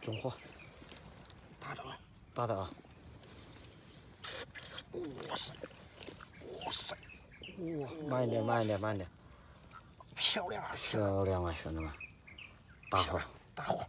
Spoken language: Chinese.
中货，大的啊？大的啊！哇塞，哇塞，哇！慢一点，慢一点，慢一点。漂亮，漂亮啊，兄弟们！大货，大货。